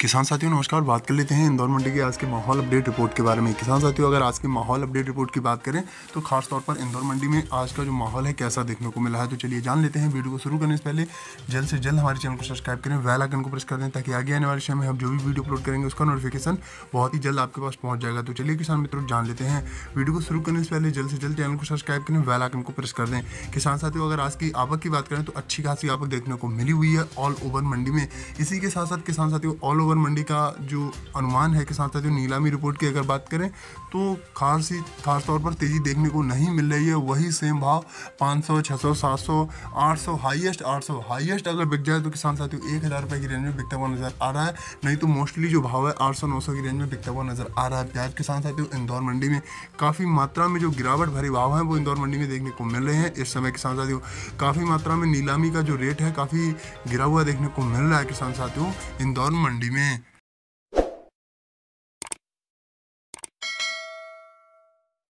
किसान साथियों, नमस्कार। बात कर लेते हैं इंदौर मंडी के आज के माहौल अपडेट रिपोर्ट के बारे में। किसान साथियों, अगर आज के माहौल अपडेट रिपोर्ट की बात करें तो खास तौर पर इंदौर मंडी में आज का जो माहौल है, कैसा देखने को मिला है? तो चलिए जान लेते हैं। वीडियो को शुरू करने से पहले जल्द से जल्द हमारे चैनल को सब्सक्राइब करें वेल आइकन को प्रेस कर दें, ताकि आगे आने वाले समय में हम जो भी वीडियो अपलोड करेंगे, उसका नोटिफिकेशन बहुत ही जल्द आपके पास पहुँच जाएगा। तो चलिए किसान मित्रों, जान लेते हैं। वीडियो को शुरू करने से पहले जल्द से जल्द चैनल को सब्सक्राइब करें वेल आइकन को प्रेस कर दें। किसान साथियों, अगर आज की आवक की बात करें तो अच्छी खासी आवक देखने को मिली हुई है ऑल ओवर मंडी में। इसी के साथ साथ किसान साथियों, ऑल ओवर मंडी का जो अनुमान है किसान साथियों नीलामी रिपोर्ट की अगर बात करें तो खास ही खास तौर पर तेज़ी देखने को नहीं मिल रही है। वही सेम भाव 500, 600, 700, 800 हाईएस्ट 800 हाईएस्ट अगर बिक जाए तो किसान साथियों एक हज़ार रुपये की रेंज में बिकता हुआ नज़र आ रहा है। नहीं तो मोस्टली जो भाव है 800, 900 की रेंज में बिकता हुआ नज़र आ रहा है। प्याज किसान साथियों इंदौर मंडी में काफ़ी मात्रा में जो गिरावट भरे भाव है वो इंदौर मंडी में देखने को मिल रहे हैं। इस समय किसान साथियों काफ़ी मात्रा में नीलामी का जो रेट है काफ़ी गिरा हुआ देखने को मिल रहा है किसान साथियों इंदौर मंडी में। Amen.